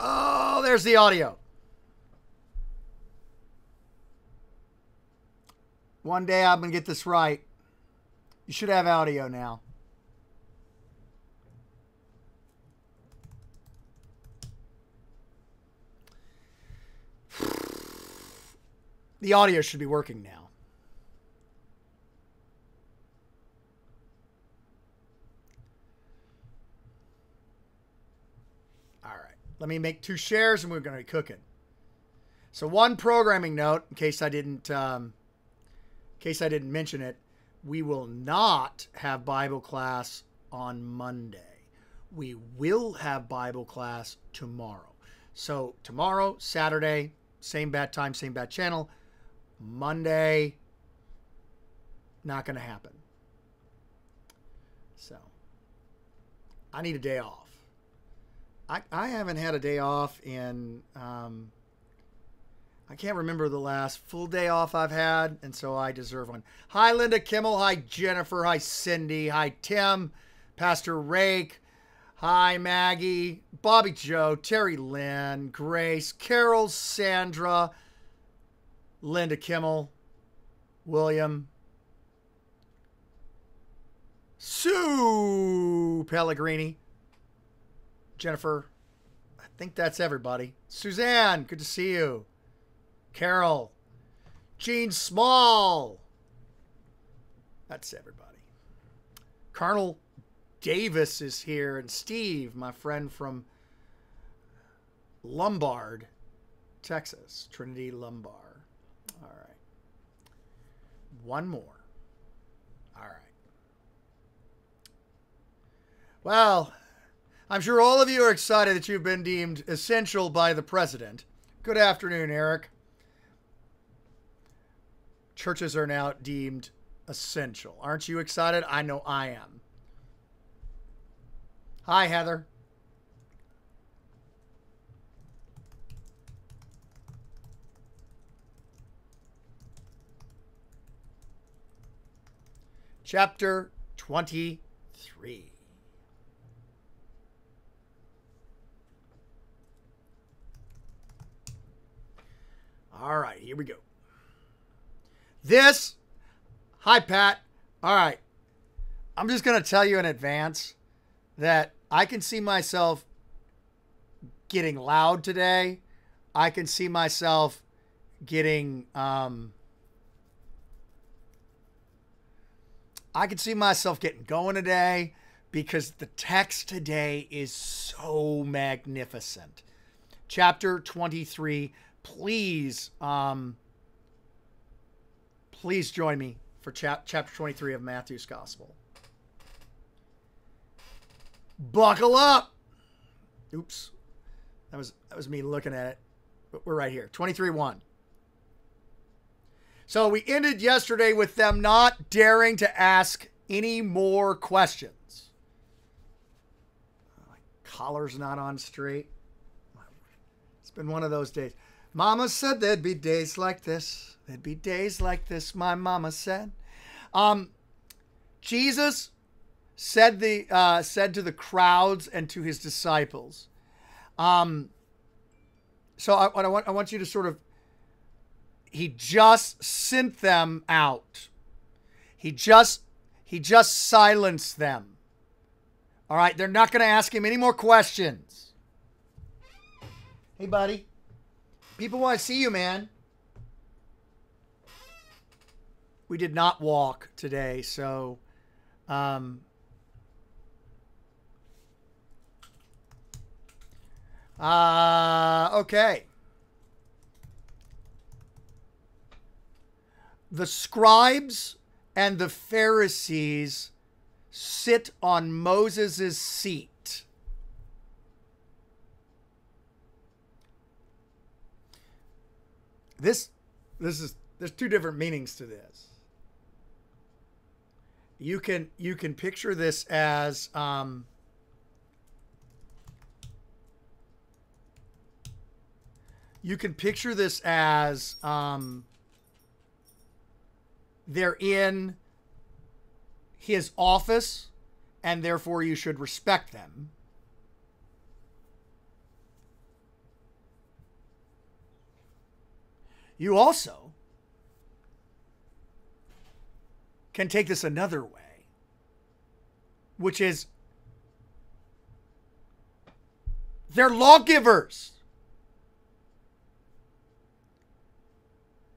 Oh, there's the audio. One day I'm going to get this right. You should have audio now. The audio should be working now. All right. Let me make two shares and we're going to be cooking. So one programming note, in case I didn't, um, in case I didn't mention it, we will not have Bible class on Monday. We will have Bible class tomorrow. So tomorrow, Saturday, same bad time, same bad channel. Monday, not going to happen. So, I need a day off. I, I haven't had a day off in, um, I can't remember the last full day off I've had, and so I deserve one. Hi, Linda Kimmel. Hi, Jennifer. Hi, Cindy. Hi, Tim. Pastor Rake. Hi, Maggie. Bobby Joe. Terry Lynn. Grace. Carol. Sandra. Linda Kimmel, William, Sue Pellegrini, Jennifer. I think that's everybody. Suzanne, good to see you. Carol, Gene Small. That's everybody. Colonel Davis is here, and Steve, my friend from Lombard, Texas, Trinity Lombard. All right. One more. All right. Well, I'm sure all of you are excited that you've been deemed essential by the president. Good afternoon, Eric. Churches are now deemed essential. Aren't you excited? I know I am. Hi, Heather. chapter 23. All right, here we go. This, hi, Pat. All right, I'm just going to tell you in advance that I can see myself getting loud today. I can see myself getting um, I can see myself getting going today because the text today is so magnificent. Chapter 23. Please, um, please join me for chap- chapter 23 of Matthew's Gospel. Buckle up. Oops. That was that was me looking at it. But we're right here. 23 1. So we ended yesterday with them not daring to ask any more questions. My collar's not on straight. It's been one of those days. Mama said there'd be days like this. There'd be days like this, my mama said. Um, Jesus said the uh, said to the crowds and to his disciples. Um, so I, I want I want you to sort of he just sent them out. He just he just silenced them. All right, they're not going to ask him any more questions. Hey, buddy. People want to see you, man. We did not walk today, so um uh okay. the scribes and the Pharisees sit on Moses' seat. This this is there's two different meanings to this. You can you can picture this as um, you can picture this as um, they're in his office and therefore you should respect them. You also can take this another way, which is they're lawgivers.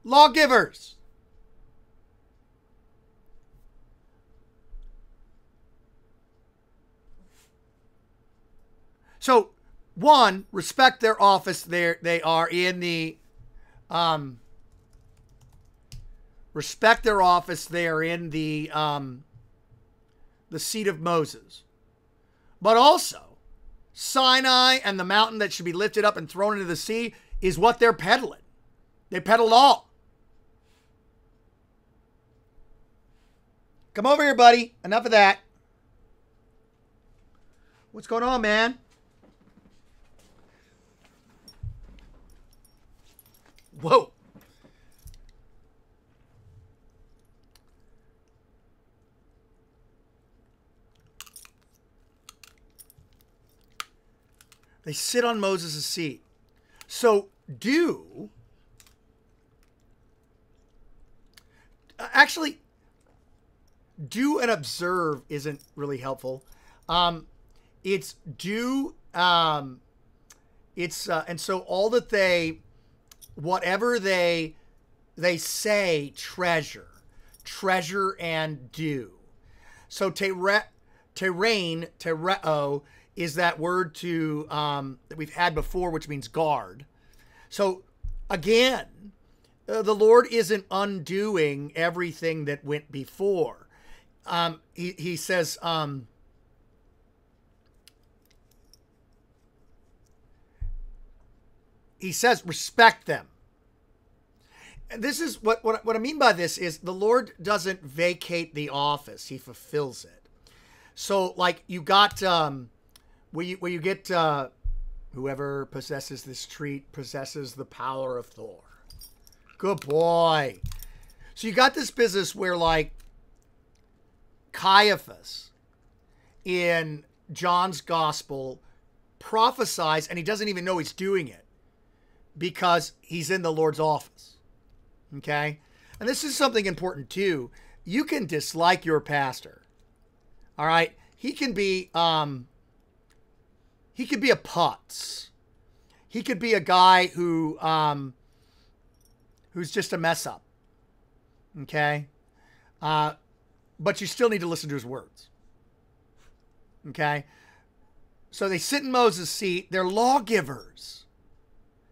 Lawgivers. So, one, respect their office. There, they are in the, um, respect their office. They are in the, um, the seat of Moses. But also, Sinai and the mountain that should be lifted up and thrown into the sea is what they're peddling. They peddle all. Come over here, buddy. Enough of that. What's going on, man? Whoa. They sit on Moses' seat. So do actually do and observe isn't really helpful. Um, it's do um, it's uh, and so all that they whatever they they say treasure treasure and do so terrain tereo is that word to um, that we've had before which means guard. So again uh, the lord isn't undoing everything that went before. Um, he, he says um, he says respect them this is what, what what i mean by this is the lord doesn't vacate the office. He fulfills it. So like you got um where you where you get uh whoever possesses this treat possesses the power of thor. Good boy. So you got this business where like caiaphas in john's gospel prophesies and he doesn't even know he's doing it because he's in the Lord's office. Okay? And this is something important too. You can dislike your pastor. All right? He can be um he could be a putz. He could be a guy who um who's just a mess up. Okay? Uh but you still need to listen to his words. Okay? So they sit in Moses' seat. They're lawgivers.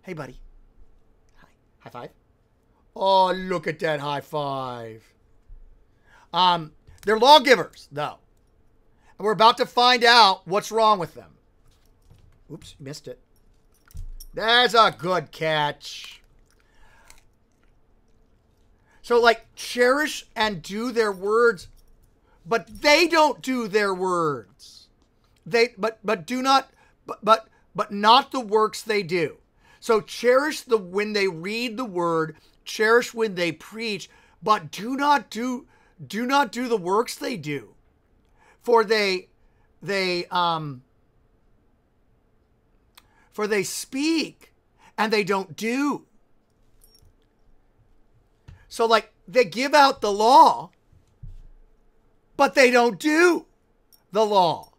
Hey, buddy. Hi. High five. Oh, look at that high five. Um, they're lawgivers, though. And we're about to find out what's wrong with them. Oops, missed it. There's a good catch. So, like, cherish and do their words, but they don't do their words. They, but, but do not, but, but, but not the works they do. So cherish the when they read the word, cherish when they preach, but do not do do not do the works they do. For they they um for they speak and they don't do. So like they give out the law, but they don't do the law.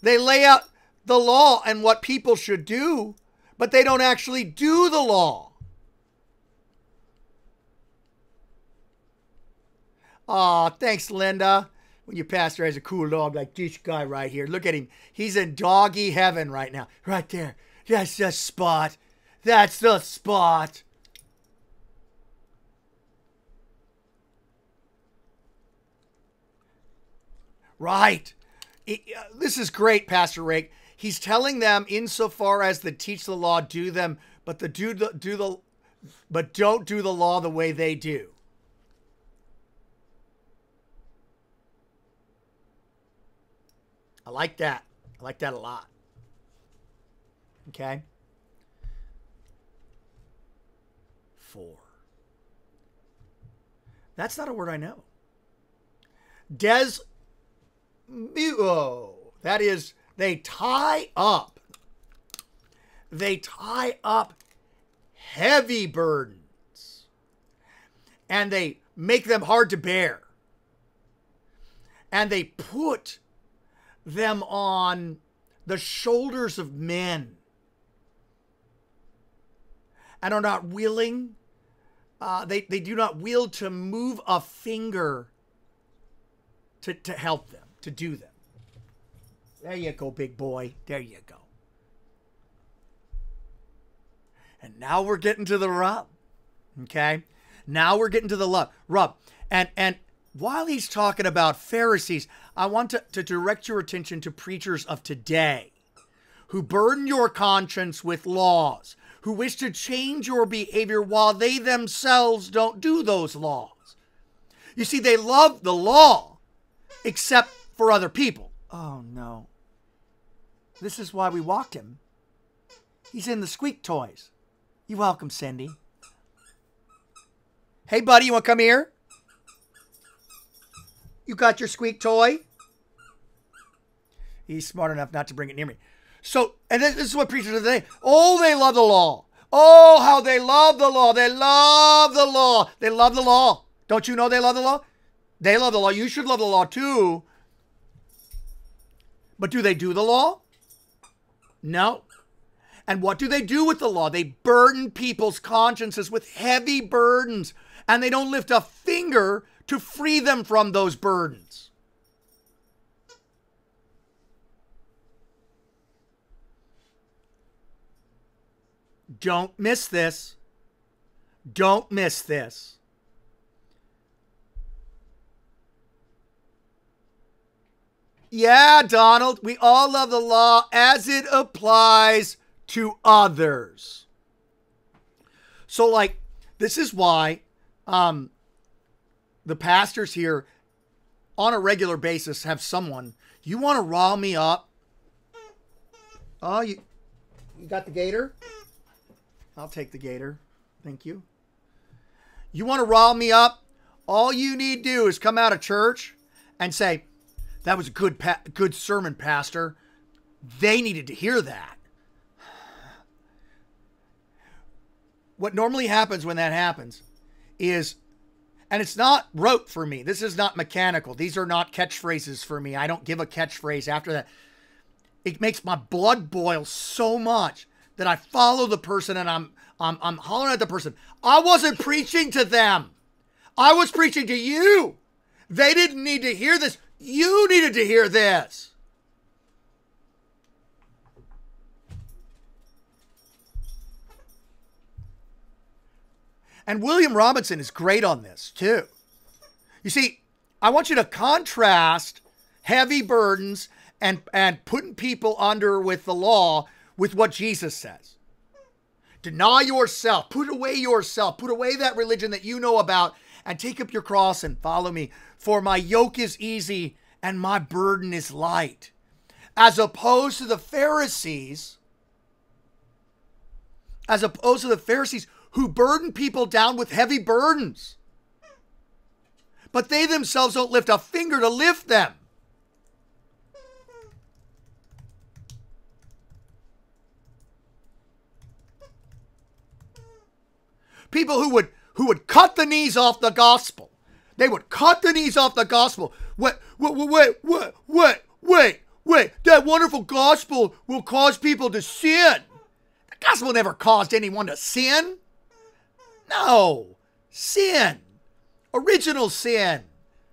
They lay out the law and what people should do, but they don't actually do the law. Aw, thanks, Linda. When your pastor has a cool dog like this guy right here. Look at him. He's in doggy heaven right now. Right there. That's the spot. That's the spot. Right. It, uh, this is great, Pastor Rake. He's telling them insofar as the teach the law, do them, but the do the do the but don't do the law the way they do. I like that. I like that a lot. Okay. Four. That's not a word I know. Des. Oh, that is they tie up. They tie up heavy burdens. and they make them hard to bear. And they put them on the shoulders of men and are not willing, uh, they, they do not will to move a finger to, to help them, to do them. There you go, big boy. There you go. And now we're getting to the rub. Okay? Now we're getting to the love, rub. And and while he's talking about Pharisees, I want to, to direct your attention to preachers of today who burden your conscience with laws, who wish to change your behavior while they themselves don't do those laws. You see, they love the law, except for other people. Oh no. This is why we walked him. He's in the squeak toys. You welcome, Cindy. Hey, buddy, you want to come here? You got your squeak toy? He's smart enough not to bring it near me. So, and this is what preachers are today. Oh, they love the law. Oh, how they love the law. They love the law. They love the law. Don't you know they love the law? They love the law. You should love the law too. But do they do the law? No. And what do they do with the law? They burden people's consciences with heavy burdens, and they don't lift a finger to free them from those burdens. Don't miss this. Don't miss this. Yeah, Donald, we all love the law as it applies to others. So, like, this is why um, the pastors here on a regular basis have someone. You want to rile me up? Oh, you, you got the gator? I'll take the gator. Thank you. You want to rile me up? All you need to do is come out of church and say, "That was a good, good sermon, pastor." They needed to hear that. What normally happens when that happens is, and it's not rote for me. This is not mechanical. These are not catchphrases for me. I don't give a catchphrase after that. It makes my blood boil so much that I follow the person and I'm I'm I'm hollering at the person. I wasn't preaching to them. I was preaching to you. They didn't need to hear this. You needed to hear this. And William Robinson is great on this too. You see, I want you to contrast heavy burdens and and putting people under with the law with what Jesus says. Deny yourself, put away yourself, put away that religion that you know about, and take up your cross and follow me. For my yoke is easy and my burden is light. As opposed to the Pharisees, as opposed to the Pharisees who burden people down with heavy burdens. But they themselves don't lift a finger to lift them. people who would who would cut the knees off the gospel. They would cut the knees off the gospel. Wait, wait, wait, wait, wait, wait, wait. That wonderful gospel will cause people to sin. The gospel never caused anyone to sin. No. Sin. Original sin.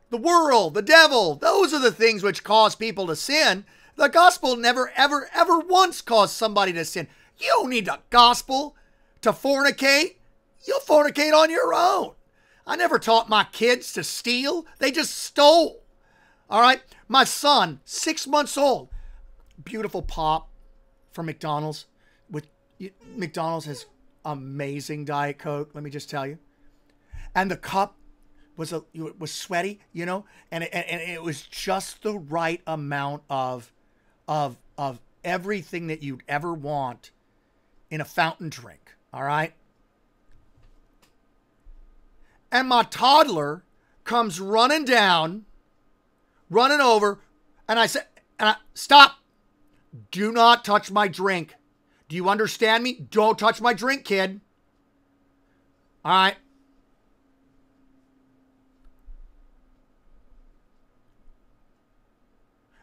The world, the devil, those are the things which cause people to sin. The gospel never, ever, ever once caused somebody to sin. You don't need the gospel to fornicate You'll fornicate on your own. I never taught my kids to steal, they just stole. All right. My son, six months old, beautiful pop from McDonald's. With McDonald's has amazing Diet Coke. Let me just tell you. And the cup was a was sweaty, you know, and it, and it was just the right amount of of of everything that you'd ever want in a fountain drink. All right and my toddler comes running down, running over, and I said, and I, "Stop! Do not touch my drink. Do you understand me? Don't touch my drink, kid. All right.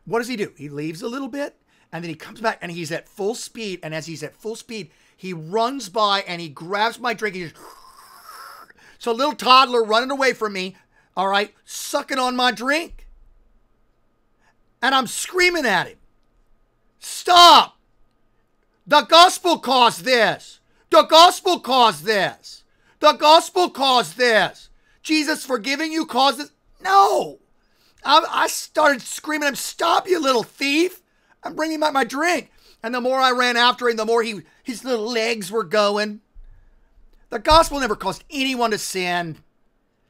What does he do? He leaves a little bit and then he comes back and he's at full speed. And as he's at full speed, he runs by and he grabs my drink. And just... so little toddler running away from me, all right, sucking on my drink. And I'm screaming at him, Stop! The gospel caused this. The gospel caused this. The gospel caused this. Jesus forgiving you caused this. No. I, I started screaming, Stop, you little thief. I'm bringing back my drink. And the more I ran after him, the more he his little legs were going. The gospel never caused anyone to sin.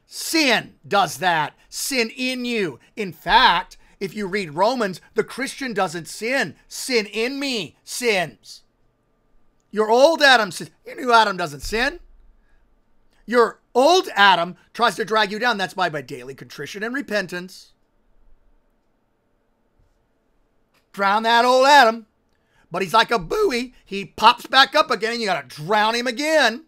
Sin does that. Sin in you. In fact, if you read Romans, the Christian doesn't sin. Sin in me sins. Your old Adam says, You knew Adam doesn't sin. Your old Adam tries to drag you down. That's why by daily contrition and repentance. Drown that old Adam. But he's like a buoy. He pops back up again and you got to drown him again.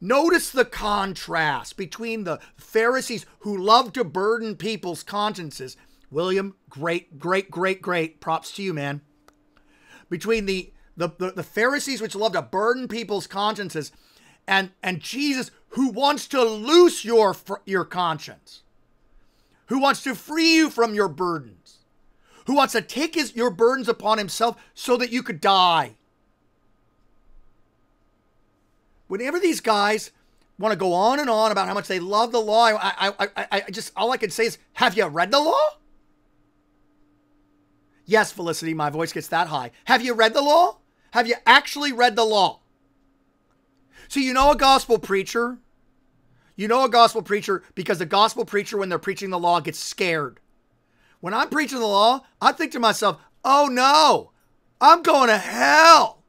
Notice the contrast between the Pharisees who love to burden people's consciences. William, great, great, great, great. Props to you, man. Between the the, the, the Pharisees, which love to burden people's consciences, and, and Jesus, who wants to loose your, your conscience, who wants to free you from your burdens, who wants to take his, your burdens upon himself so that you could die. Whenever these guys want to go on and on about how much they love the law, I, I, I, I just all I can say is, have you read the law? Yes, Felicity, my voice gets that high. Have you read the law? Have you actually read the law? So you know a gospel preacher. You know a gospel preacher because the gospel preacher, when they're preaching the law, gets scared. When I'm preaching the law, I think to myself, oh no, I'm going to hell.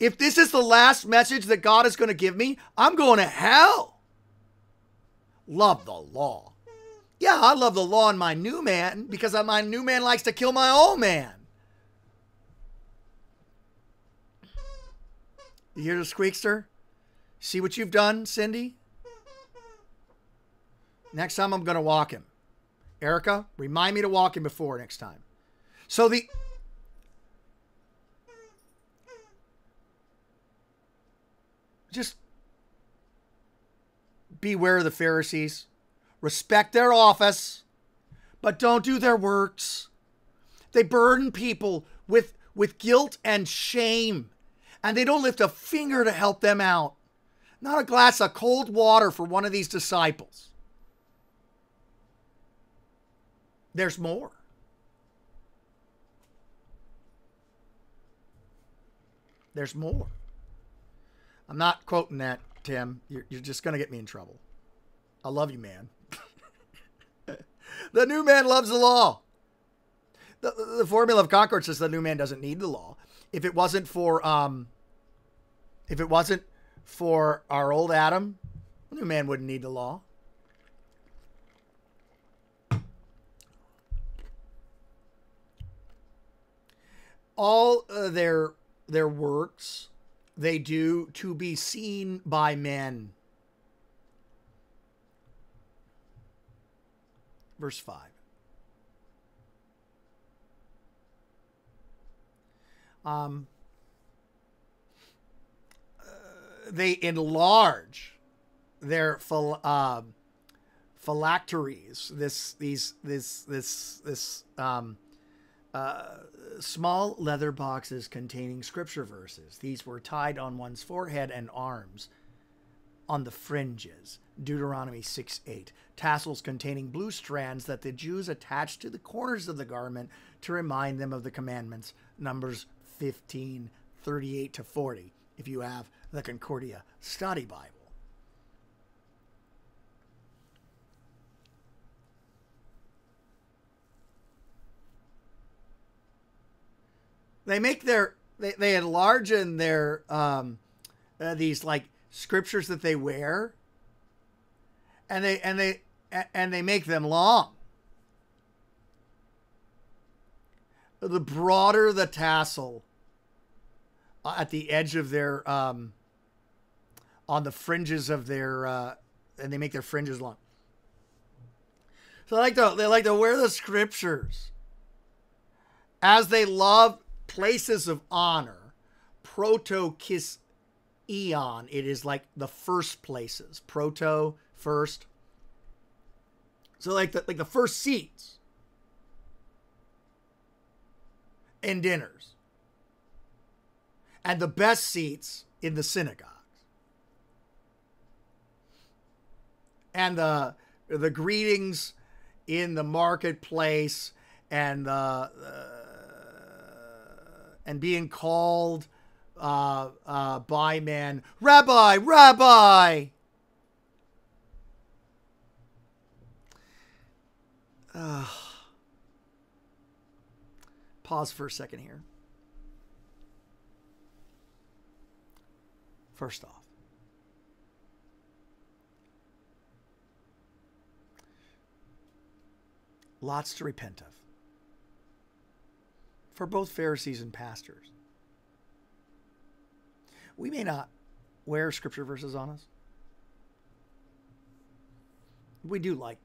If this is the last message that God is going to give me, I'm going to hell. Love the law. Yeah, I love the law in my new man because my new man likes to kill my old man. You hear the squeakster? See what you've done, Cindy? Next time I'm going to walk him. Erica, remind me to walk him before next time. So the just beware of the Pharisees. Respect their office, but don't do their works. They burden people with, with guilt and shame, and they don't lift a finger to help them out. Not a glass of cold water for one of these disciples. There's more. There's more. I'm not quoting that, Tim. You're, you're just going to get me in trouble. I love you, man. the new man loves the law. The, the formula of Concord says the new man doesn't need the law. If it wasn't for um, if it wasn't for our old Adam, the new man wouldn't need the law. All uh, their their works they do to be seen by men. Verse 5. Um, uh, they enlarge their phil, uh, phylacteries. This, these, this, this, this, um, uh, small leather boxes containing scripture verses. These were tied on one's forehead and arms on the fringes. Deuteronomy 6 8. Tassels containing blue strands that the Jews attached to the corners of the garment to remind them of the commandments. Numbers 15 38 to 40, if you have the Concordia Study Bible. they make their they, they enlarge in their um uh, these like scriptures that they wear and they and they and they make them long the broader the tassel uh, at the edge of their um on the fringes of their uh and they make their fringes long So they like to they like to wear the scriptures. As they love places of honor, proto kiss eon, it is like the first places. Proto first. So like the like the first seats and dinners. And the best seats in the synagogues. And the the greetings in the marketplace and the uh, and being called uh, uh, by men, Rabbi, Rabbi. Uh, pause for a second here. First off, lots to repent of for both Pharisees and pastors. We may not wear scripture verses on us. We do like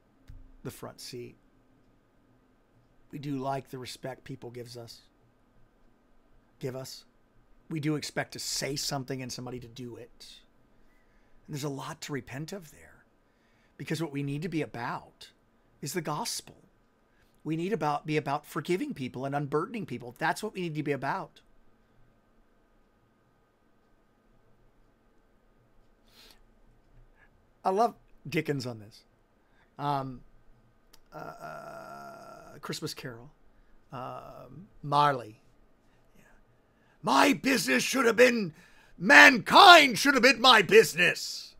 the front seat. We do like the respect people gives us. Give us. We do expect to say something and somebody to do it. And there's a lot to repent of there. Because what we need to be about is the gospel. We need about be about forgiving people and unburdening people. That's what we need to be about. I love Dickens on this. Um, uh, uh, Christmas Carol. Um, Marley. Yeah. My business should have been, mankind should have been my business.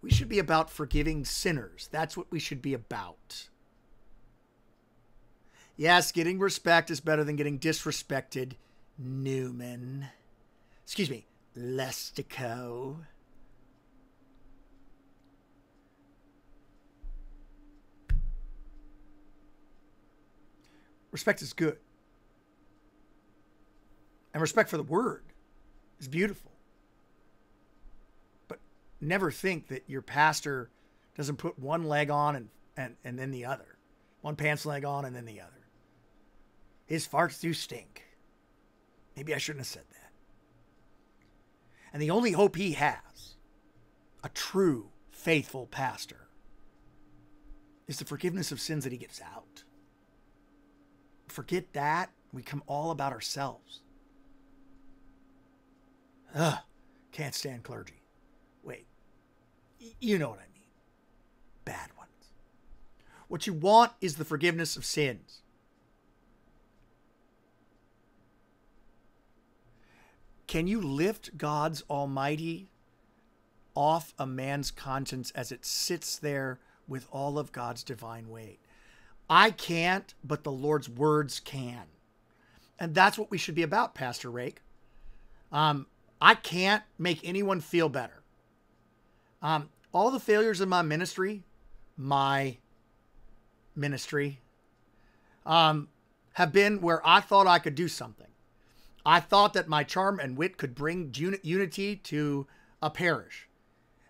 We should be about forgiving sinners. That's what we should be about. Yes, getting respect is better than getting disrespected. Newman. Excuse me, Lestico. Respect is good. And respect for the word is beautiful. But never think that your pastor doesn't put one leg on and, and, and then the other, one pants leg on and then the other. His farts do stink. Maybe I shouldn't have said that. And the only hope he has, a true, faithful pastor, is the forgiveness of sins that he gives out forget that. We come all about ourselves. Ugh, can't stand clergy. Wait, you know what I mean. Bad ones. What you want is the forgiveness of sins. Can you lift God's Almighty off a man's conscience as it sits there with all of God's divine weight? I can't, but the Lord's words can. And that's what we should be about, Pastor Rake. Um, I can't make anyone feel better. Um, all the failures in my ministry, my ministry, um, have been where I thought I could do something. I thought that my charm and wit could bring unity to a parish.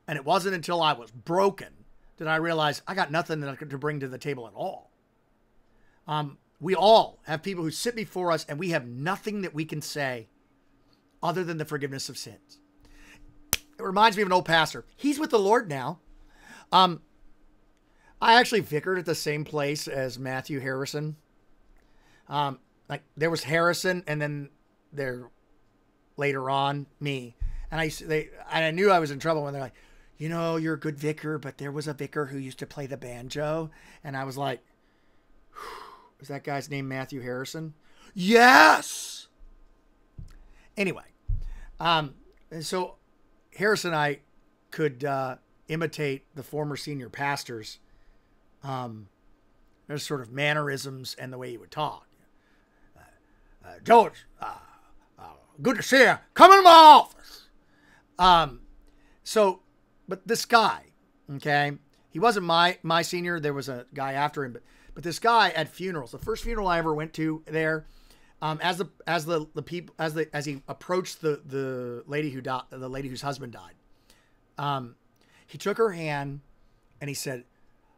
And it wasn't until I was broken that I realized I got nothing that I could to bring to the table at all. Um, we all have people who sit before us and we have nothing that we can say other than the forgiveness of sins. It reminds me of an old pastor. He's with the Lord now. Um, I actually vicared at the same place as Matthew Harrison. Um, like there was Harrison, and then there later on me, and I they and I knew I was in trouble when they're like, you know, you're a good vicar, but there was a vicar who used to play the banjo, and I was like, is that guy's name Matthew Harrison? Yes. Anyway, um, so Harrison and I could uh, imitate the former senior pastors. Um, there's sort of mannerisms and the way he would talk. Uh, uh, George, uh, uh, good to see you. Come in my office. Um, so, but this guy, okay, he wasn't my my senior. There was a guy after him, but but this guy at funerals, the first funeral I ever went to there, um, as the as the the people as the as he approached the the lady who died, the lady whose husband died, um, he took her hand and he said,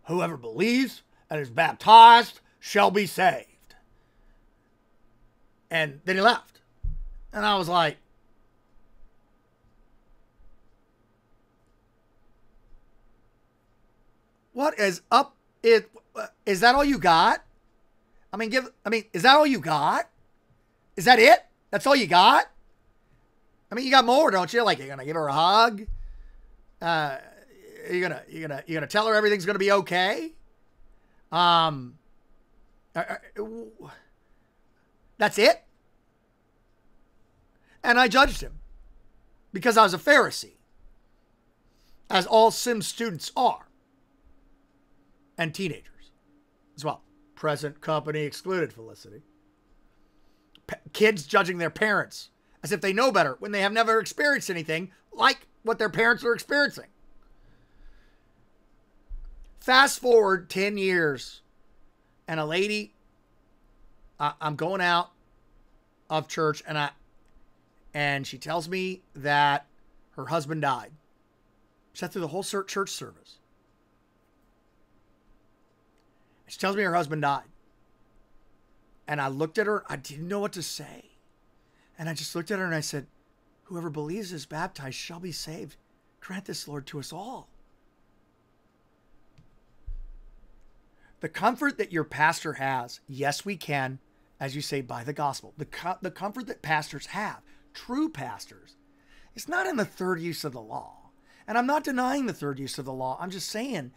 "Whoever believes and is baptized shall be saved. And then he left. And I was like, What is up? Is, is that all you got? I mean, give. I mean, is that all you got? Is that it? That's all you got? I mean, you got more, don't you? Like you're gonna give her a hug. Uh, you're gonna you're gonna you're gonna tell her everything's gonna be okay. Um, uh, uh, that's it. And I judged him because I was a Pharisee, as all Sim students are, and teenagers as well. Present company excluded, Felicity. P- kids judging their parents as if they know better when they have never experienced anything like what their parents are experiencing. Fast forward 10 years, and a lady, I, I'm going out of church, and I, and she tells me that her husband died. She sat through the whole church service. She tells me her husband died. And I looked at her, I didn't know what to say. And I just looked at her and I said, Whoever believes is baptized shall be saved. Grant this, Lord, to us all. The comfort that your pastor has, yes, we can, as you say, by the gospel. The, co- the comfort that pastors have, true pastors, it's not in the third use of the law. And I'm not denying the third use of the law. I'm just saying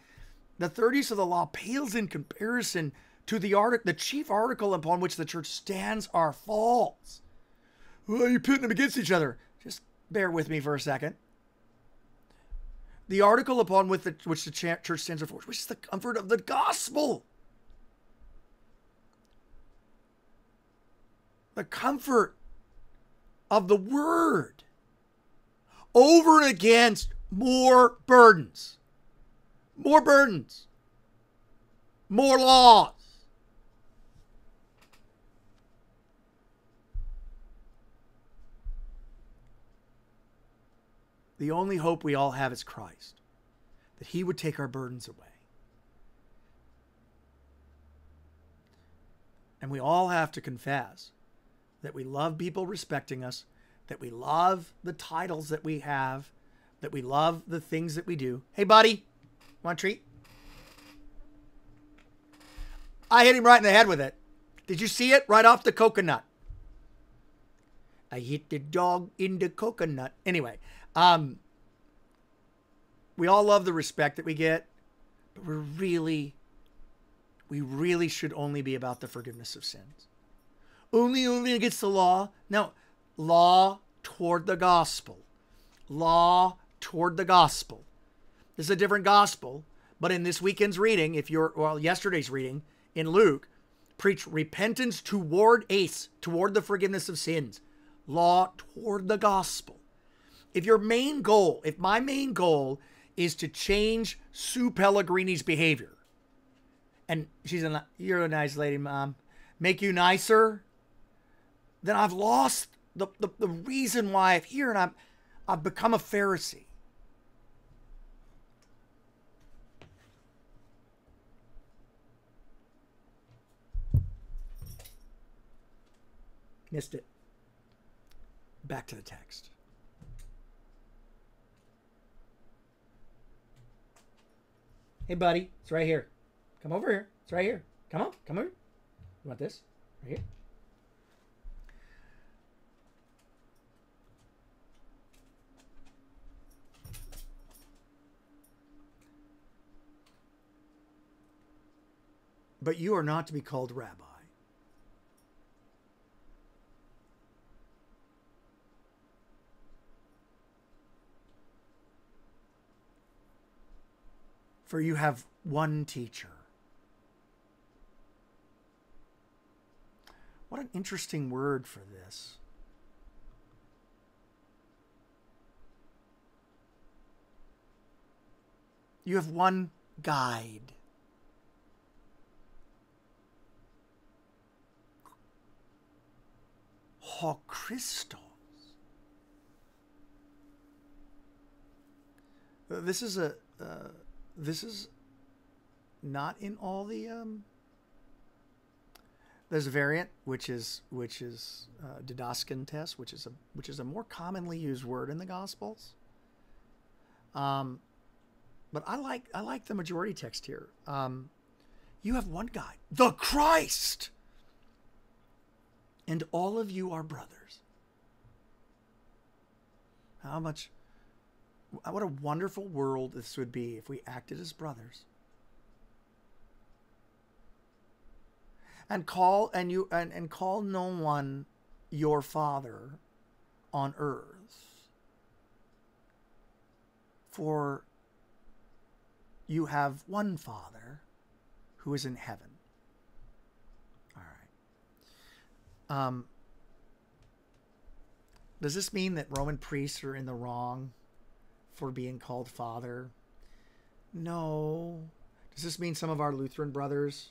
the third use of the law pales in comparison to the article, the chief article upon which the church stands are false. Well, you're pitting them against each other. Just bear with me for a second. The article upon which the, which the church stands for, which is the comfort of the gospel. The comfort of the word over and against more burdens. More burdens. More laws. The only hope we all have is Christ, that He would take our burdens away. And we all have to confess that we love people respecting us, that we love the titles that we have, that we love the things that we do. Hey, buddy, want a treat? I hit him right in the head with it. Did you see it? Right off the coconut. I hit the dog in the coconut. Anyway, um, we all love the respect that we get, but we're really, we really should only be about the forgiveness of sins. Only, only against the law. No, law toward the gospel. Law toward the gospel. This is a different gospel, but in this weekend's reading, if you're, well, yesterday's reading in Luke, preach repentance toward ace, toward the forgiveness of sins, law toward the gospel if your main goal, if my main goal is to change Sue Pellegrini's behavior, and she's a you're a nice lady, mom, make you nicer, then I've lost the, the, the reason why I'm here and I'm I've become a Pharisee. Missed it. Back to the text. Hey, buddy, it's right here. Come over here. It's right here. Come on, come over. You want this? Right here. But you are not to be called rabbi. For you have one teacher. What an interesting word for this. You have one guide. Oh, crystals. This is a. Uh, this is not in all the um, there's a variant which is which is uh, didaskalos, which is a which is a more commonly used word in the Gospels. Um, but I like I like the majority text here. Um, you have one guy, the Christ, and all of you are brothers. How much? What a wonderful world this would be if we acted as brothers. and call and you and, and call no one your father on earth for you have one father who is in heaven. All right. Um does this mean that roman priests are in the wrong for being called father no does this mean some of our lutheran brothers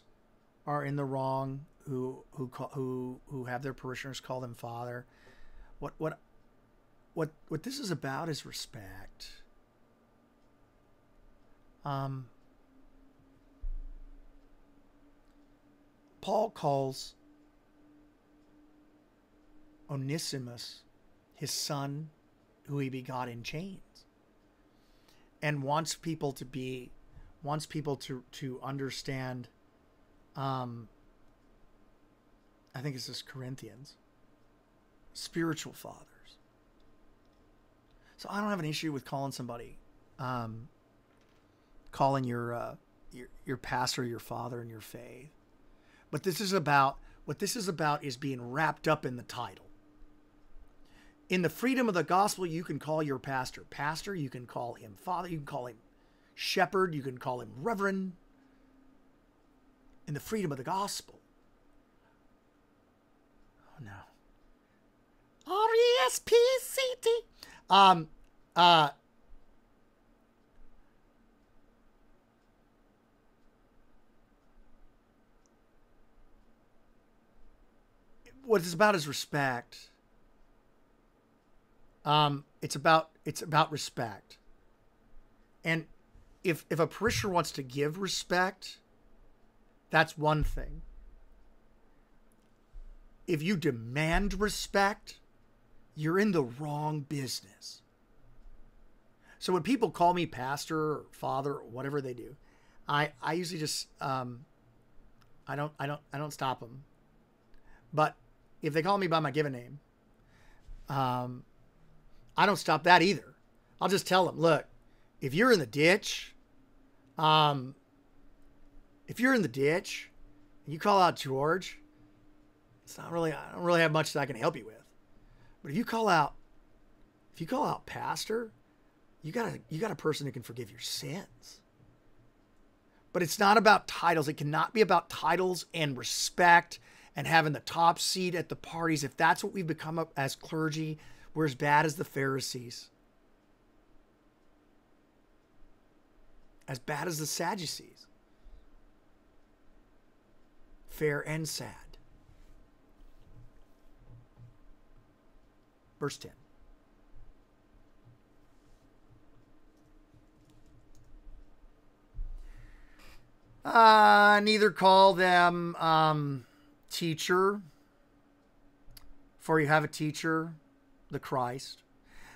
are in the wrong who who call, who who have their parishioners call them father. What what what what this is about is respect. Um, Paul calls Onesimus his son, who he begot in chains, and wants people to be wants people to to understand um, I think it's just Corinthians. Spiritual fathers. So I don't have an issue with calling somebody, um, calling your, uh, your your pastor your father in your faith. But this is about what this is about is being wrapped up in the title. In the freedom of the gospel, you can call your pastor pastor. You can call him father. You can call him shepherd. You can call him reverend in the freedom of the gospel. Oh no. R E S P C T. Um, uh, what it's about is respect. Um, it's about it's about respect. And if if a parishioner wants to give respect, that's one thing. If you demand respect, you're in the wrong business. So when people call me pastor or father or whatever they do, I I usually just um, I don't I don't I don't stop them. But if they call me by my given name, um, I don't stop that either. I'll just tell them, look, if you're in the ditch, um, if you're in the ditch and you call out George, it's not really I don't really have much that I can help you with. But if you call out if you call out pastor, you got a you got a person who can forgive your sins. But it's not about titles. It cannot be about titles and respect and having the top seat at the parties. If that's what we've become as clergy, we're as bad as the Pharisees. As bad as the Sadducees fair and sad. Verse 10. Uh, neither call them um, teacher, for you have a teacher, the Christ.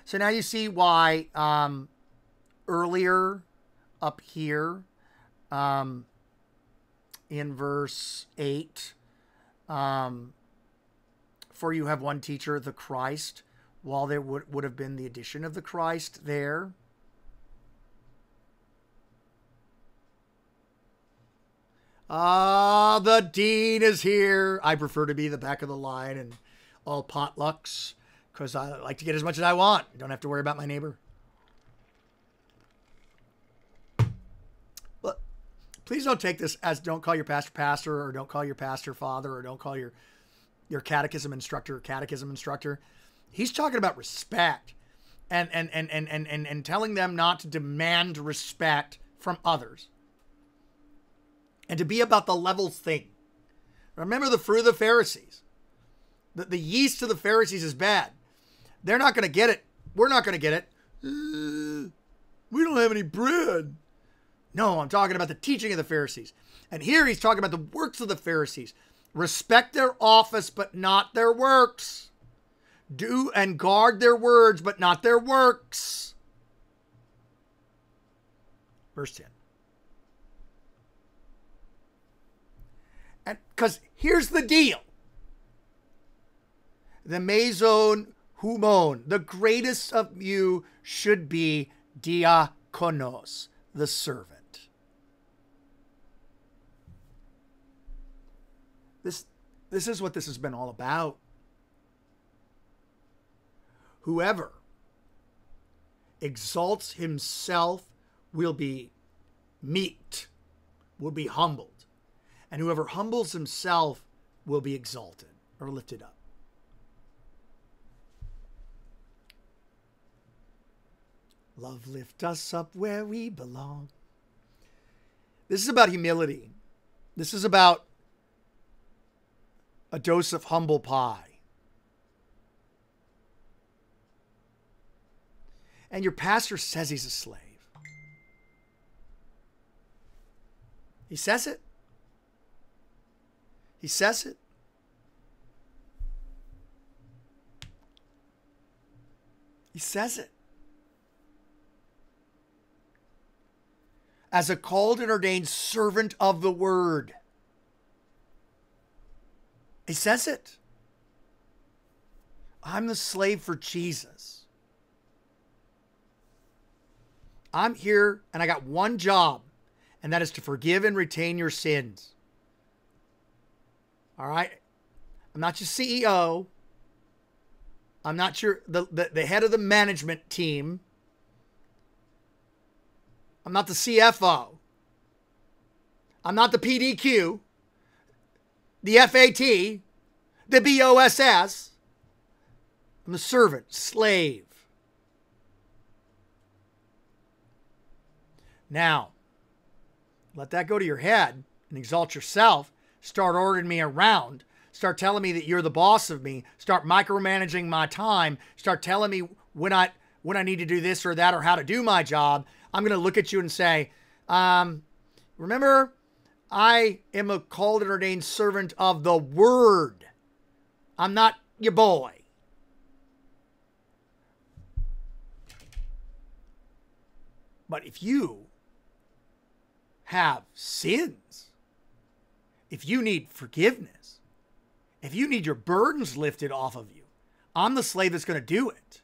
So now you see why um, earlier up here, um, in verse 8 um, For you have one teacher, the Christ, while there would, would have been the addition of the Christ there. Ah, the dean is here. I prefer to be the back of the line and all potlucks because I like to get as much as I want. don't have to worry about my neighbor. But please don't take this as don't call your pastor pastor or don't call your pastor father or don't call your your catechism instructor catechism instructor. He's talking about respect and and and and and and, and telling them not to demand respect from others. And to be about the level thing. Remember the fruit of the Pharisees. The, the yeast of the Pharisees is bad. They're not going to get it. We're not going to get it. Uh, we don't have any bread. No, I'm talking about the teaching of the Pharisees. And here he's talking about the works of the Pharisees. Respect their office, but not their works. Do and guard their words, but not their works. Verse 10. And because here's the deal the meizon humon, the greatest of you should be diakonos, the servant. This, this is what this has been all about. Whoever exalts himself will be meeked, will be humbled. And whoever humbles himself will be exalted or lifted up. Love lift us up where we belong. This is about humility. This is about a dose of humble pie. And your pastor says he's a slave. He says it. He says it. He says it. As a called and ordained servant of the word. He says it. I'm the slave for Jesus. I'm here and I got one job, and that is to forgive and retain your sins. All right? I'm not your CEO. I'm not your the, the, the head of the management team. I'm not the CFO. I'm not the PDQ the FAT, the BOSS. I'm a servant, slave. Now, let that go to your head and exalt yourself. Start ordering me around. Start telling me that you're the boss of me. Start micromanaging my time. Start telling me when I when I need to do this or that or how to do my job. I'm going to look at you and say, um, remember I am a called and ordained servant of the word. I'm not your boy. But if you have sins, if you need forgiveness, if you need your burdens lifted off of you, I'm the slave that's going to do it.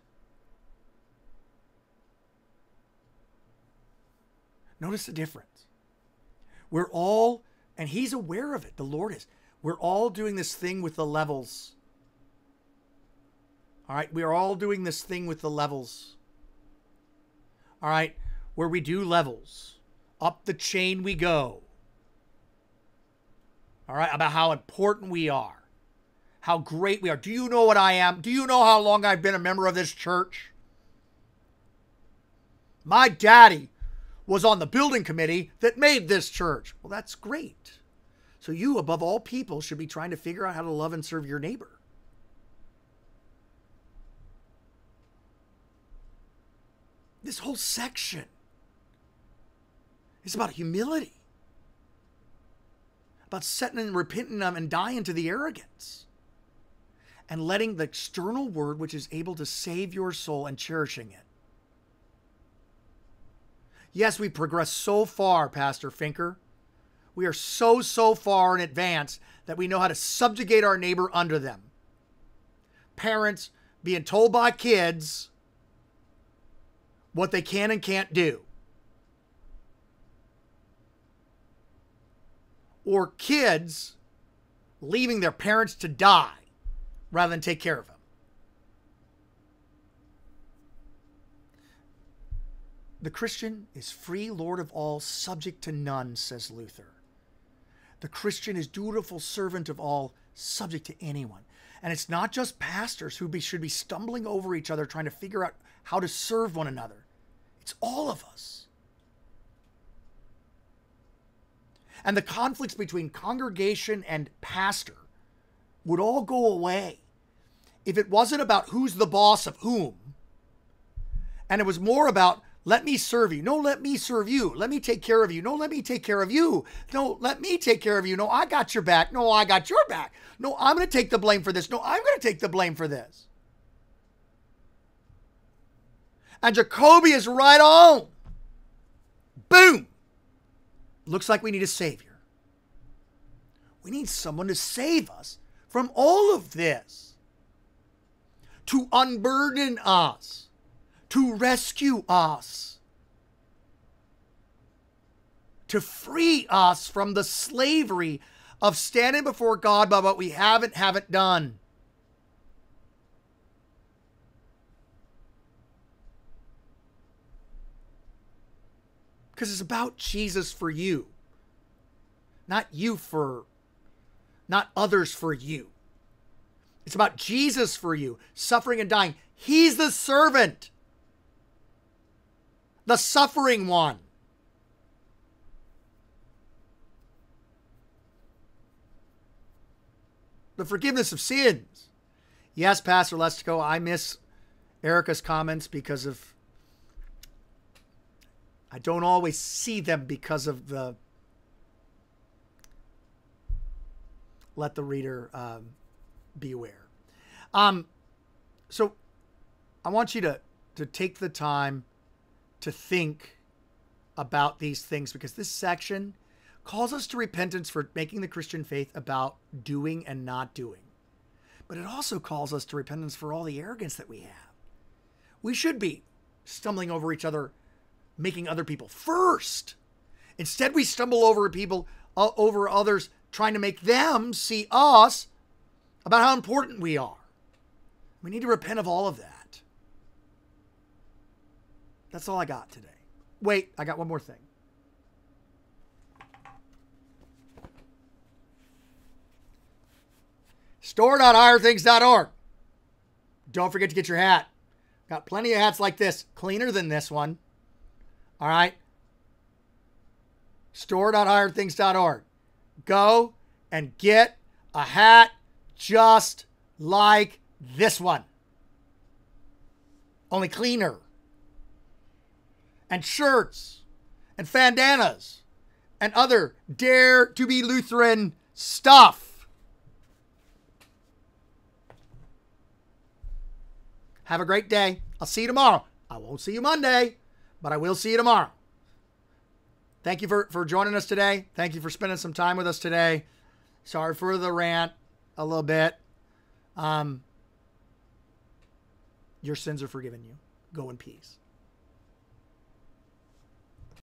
Notice the difference. We're all, and he's aware of it, the Lord is. We're all doing this thing with the levels. All right, we are all doing this thing with the levels. All right, where we do levels. Up the chain we go. All right, about how important we are, how great we are. Do you know what I am? Do you know how long I've been a member of this church? My daddy was on the building committee that made this church. Well, that's great. So you, above all people, should be trying to figure out how to love and serve your neighbor. This whole section is about humility, about setting and repenting and dying to the arrogance, and letting the external word, which is able to save your soul, and cherishing it Yes, we progressed so far, Pastor Finker. We are so, so far in advance that we know how to subjugate our neighbor under them. Parents being told by kids what they can and can't do. Or kids leaving their parents to die rather than take care of them. The Christian is free, Lord of all, subject to none, says Luther. The Christian is dutiful servant of all, subject to anyone. And it's not just pastors who be, should be stumbling over each other trying to figure out how to serve one another. It's all of us. And the conflicts between congregation and pastor would all go away if it wasn't about who's the boss of whom, and it was more about Let me serve you. No, let me serve you. Let me take care of you. No, let me take care of you. No, let me take care of you. No, I got your back. No, I got your back. No, I'm going to take the blame for this. No, I'm going to take the blame for this. And Jacoby is right on. Boom. Looks like we need a savior. We need someone to save us from all of this, to unburden us to rescue us, to free us from the slavery of standing before God by what we haven't haven't done. Because it's about Jesus for you, not you for, not others for you. It's about Jesus for you, suffering and dying. He's the servant the suffering one. The forgiveness of sins. Yes, Pastor Lestico, I miss Erica's comments because of. I don't always see them because of the. Let the reader um, beware. Um, so I want you to to take the time to think about these things because this section calls us to repentance for making the Christian faith about doing and not doing. But it also calls us to repentance for all the arrogance that we have. We should be stumbling over each other, making other people first. Instead, we stumble over people, uh, over others, trying to make them see us about how important we are. We need to repent of all of that. That's all I got today. Wait, I got one more thing. Store.higherthings.org. Don't forget to get your hat. Got plenty of hats like this, cleaner than this one. All right. Store.higherthings.org. Go and get a hat just like this one, only cleaner and shirts and fandanas and other dare to be Lutheran stuff. Have a great day. I'll see you tomorrow. I won't see you Monday, but I will see you tomorrow. Thank you for, for joining us today. Thank you for spending some time with us today. Sorry for the rant a little bit. Um, your sins are forgiven you. Go in peace.